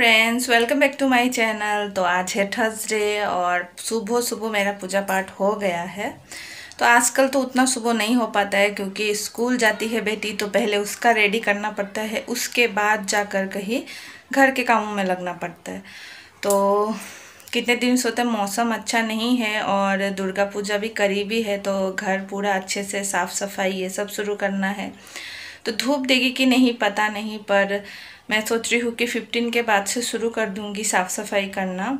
Friends welcome back to my channel तो आज है थर्सडे और सुबह सुबह मेरा पूजा पाठ हो गया है। तो आजकल तो उतना सुबह नहीं हो पाता है क्योंकि स्कूल जाती है बेटी तो पहले उसका रेडी करना पड़ता है। उसके बाद जाकर कहीं घर के कामों में लगना पड़ता है। तो कितने दिन से होते मौसम अच्छा नहीं है और दुर्गा पूजा भी करीबी है तो घर पूरा अच्छे से साफ़ सफ़ाई ये सब शुरू करना है। तो धूप देगी कि नहीं पता नहीं, पर मैं सोच रही हूँ कि फिफ्टीन के बाद से शुरू कर दूँगी साफ़ सफ़ाई करना।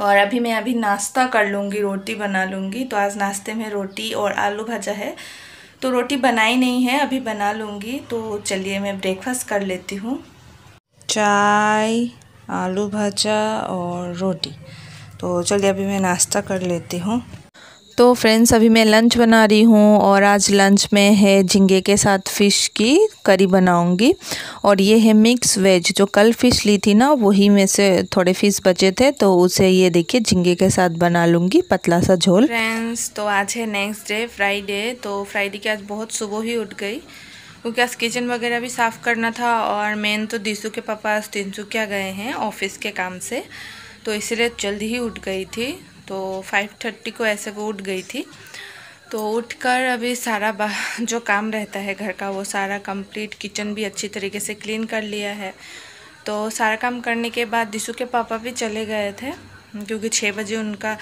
और अभी मैं अभी नाश्ता कर लूँगी, रोटी बना लूँगी। तो आज नाश्ते में रोटी और आलू भाजा है। तो रोटी बनाई नहीं है, अभी बना लूँगी। तो चलिए मैं ब्रेकफास्ट कर लेती हूँ। चाय, आलू भाजा और रोटी। तो चलिए अभी मैं नाश्ता कर लेती हूँ। तो फ्रेंड्स अभी मैं लंच बना रही हूँ और आज लंच में है झींगे के साथ फ़िश की करी बनाऊँगी। और ये है मिक्स वेज जो कल फ़िश ली थी ना, वही में से थोड़े फ़िश बचे थे तो उसे ये देखिए झींगे के साथ बना लूँगी, पतला सा झोल। फ्रेंड्स तो आज है नेक्स्ट डे फ्राइडे तो फ्राइडे की आज बहुत सुबह ही उठ गई। क्योंकि आज किचन वगैरह भी साफ़ करना था और मेन तो दीसू के पापा आज तिनसुकिया गए हैं ऑफ़िस के काम से तो इसलिए जल्दी ही उठ गई थी। तो फाइव थर्टी को ऐसे वो उठ गई थी। तो उठकर अभी सारा जो काम रहता है घर का, वो सारा कंप्लीट किचन भी अच्छी तरीके से क्लीन कर लिया है। तो सारा काम करने के बाद दिशु के पापा भी चले गए थे, क्योंकि छः बजे उनका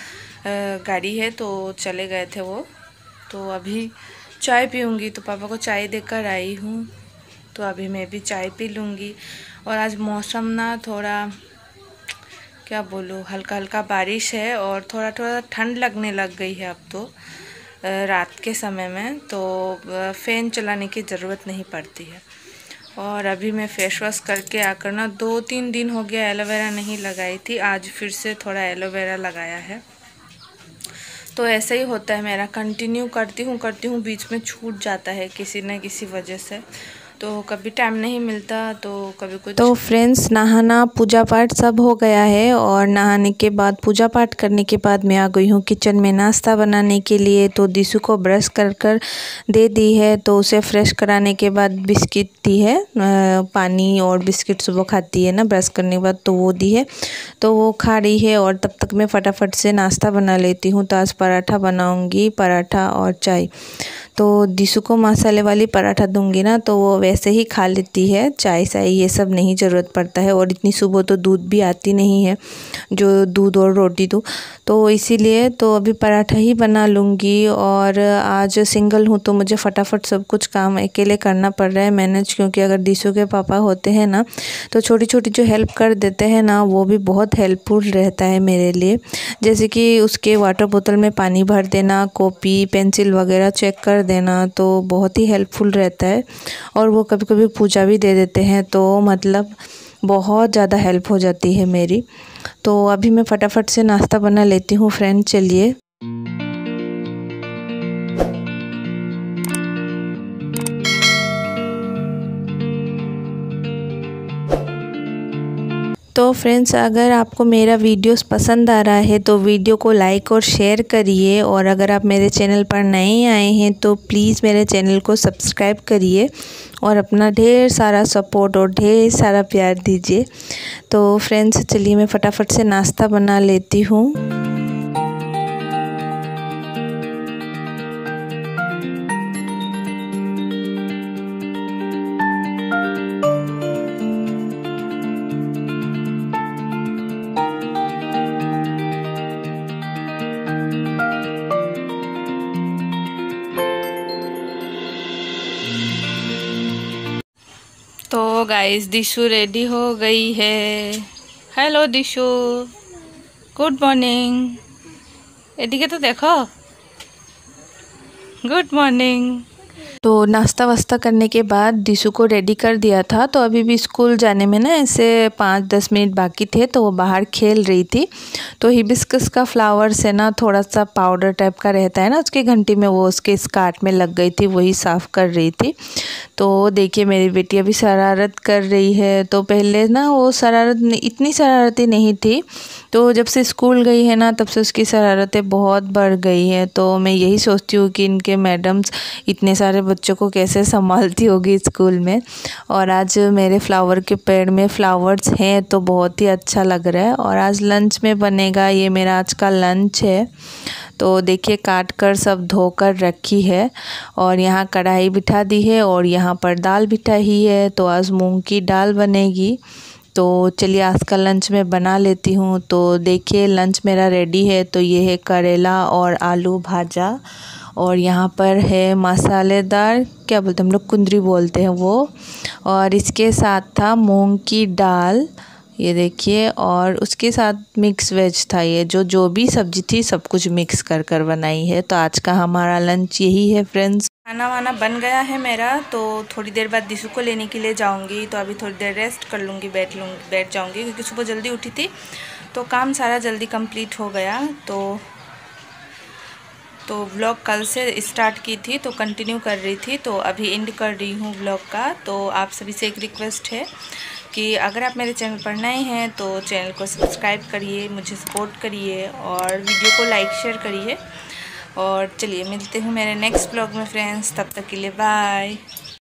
गाड़ी है तो चले गए थे वो। तो अभी चाय पीऊँगी तो पापा को चाय देकर आई हूँ। तो अभी मैं भी चाय पी लूँगी। और आज मौसम ना थोड़ा क्या बोलूँ हल्का हल्का बारिश है और थोड़ा थोड़ा ठंड लगने लग गई है अब तो रात के समय में तो फ़ैन चलाने की ज़रूरत नहीं पड़ती है। और अभी मैं फेस वॉश करके आकर ना दो तीन दिन हो गया एलोवेरा नहीं लगाई थी, आज फिर से थोड़ा एलोवेरा लगाया है। तो ऐसा ही होता है, मेरा कंटिन्यू करती हूँ करती हूँ, बीच में छूट जाता है किसी न किसी वजह से। तो कभी टाइम नहीं मिलता तो कभी कुछ तो फ्रेंड्स नहाना पूजा पाठ सब हो गया है और नहाने के बाद पूजा पाठ करने के बाद मैं आ गई हूँ किचन में नाश्ता बनाने के लिए। तो दिशु को ब्रश कर कर दे दी है तो उसे फ्रेश कराने के बाद बिस्किट दी है। पानी और बिस्किट सुबह खाती है ना ब्रश करने के बाद तो वो दी है। तो वो खा रही है और तब तक मैं फटाफट से नाश्ता बना लेती हूँ। तो आज पराठा बनाऊँगी पराठा और चाय। तो दिशु को मसाले वाली पराठा दूँगी ना तो वो वैसे ही खा लेती है। चाय साय ये सब नहीं ज़रूरत पड़ता है और इतनी सुबह तो दूध भी आती नहीं है, जो दूध और रोटी दूँ। तो इसीलिए तो अभी पराठा ही बना लूँगी और आज सिंगल हूँ तो मुझे फटाफट सब कुछ काम अकेले करना पड़ रहा है मैनेज, क्योंकि अगर दिशु के पापा होते हैं ना तो छोटी छोटी जो हेल्प कर देते हैं ना, वो भी बहुत हेल्पफुल रहता है मेरे लिए। जैसे कि उसके वाटर बोतल में पानी भर देना, कॉपी, पेंसिल वगैरह चेक कर देना तो बहुत ही हेल्पफुल रहता है। और वो कभी कभी पूजा भी दे देते हैं तो मतलब बहुत ज़्यादा हेल्प हो जाती है मेरी। तो अभी मैं फटाफट से नाश्ता बना लेती हूँ फ्रेंड चलिए। तो फ्रेंड्स अगर आपको मेरा वीडियोस पसंद आ रहा है तो वीडियो को लाइक और शेयर करिए। और अगर आप मेरे चैनल पर नए आए हैं तो प्लीज़ मेरे चैनल को सब्सक्राइब करिए और अपना ढेर सारा सपोर्ट और ढेर सारा प्यार दीजिए। तो फ्रेंड्स चलिए मैं फटाफट से नाश्ता बना लेती हूँ। गाइस दिशु रेडी हो गई है। हेलो दिशु गुड मॉर्निंग एदिके तो देखो। गुड मॉर्निंग तो नाश्ता वास्ता करने के बाद दिशु को रेडी कर दिया था। तो अभी भी स्कूल जाने में ना ऐसे पाँच दस मिनट बाकी थे तो वो बाहर खेल रही थी। तो हिबिस्कस का फ्लावर से ना थोड़ा सा पाउडर टाइप का रहता है ना, उसकी घंटी में वो उसके स्कार्ट में लग गई थी, वही साफ़ कर रही थी। तो देखिए, मेरी बेटी अभी शरारत कर रही है। तो पहले ना वो शरारत, इतनी शरारती नहीं थी तो जब से स्कूल गई है ना, तब से उसकी शरारतें बहुत बढ़ गई हैं। तो मैं यही सोचती हूँ कि इनके मैडम्स इतने सारे बच्चों को कैसे संभालती होगी स्कूल में। और आज मेरे फ्लावर के पेड़ में फ्लावर्स हैं तो बहुत ही अच्छा लग रहा है। और आज लंच में बनेगा, ये मेरा आज का लंच है। तो देखिए, काट कर सब धोकर रखी है। और यहाँ कढ़ाई बिठा दी है और यहाँ पर दाल बिठाई है। तो आज मूंग की दाल बनेगी। तो चलिए आज का लंच मैं बना लेती हूँ। तो देखिए लंच मेरा रेडी है। तो ये है करेला और आलू भाजा। और यहाँ पर है मसालेदार, क्या बोलते हैं, हम लोग कुंदरी बोलते हैं वो। और इसके साथ था मूंग की दाल, ये देखिए। और उसके साथ मिक्स वेज था ये, जो जो भी सब्ज़ी थी, सब कुछ मिक्स कर कर बनाई है। तो आज का हमारा लंच यही है फ्रेंड्स खाना वाना बन गया है मेरा तो थोड़ी देर बाद दिशु को लेने के लिए जाऊँगी। तो अभी थोड़ी देर रेस्ट कर लूँगी, बैठ लूँगी, बैठ जाऊँगी, क्योंकि सुबह जल्दी उठी थी। तो काम सारा जल्दी कंप्लीट हो गया। तो तो ब्लॉग कल से स्टार्ट की थी तो कंटिन्यू कर रही थी। तो अभी एंड कर रही हूँ ब्लॉग का। तो आप सभी से एक रिक्वेस्ट है कि अगर आप मेरे चैनल पर नए हैं तो चैनल को सब्सक्राइब करिए, मुझे सपोर्ट करिए और वीडियो को लाइक शेयर करिए। और चलिए मिलते हूँ मेरे नेक्स्ट ब्लॉग में फ्रेंड्स तब तक के लिए बाय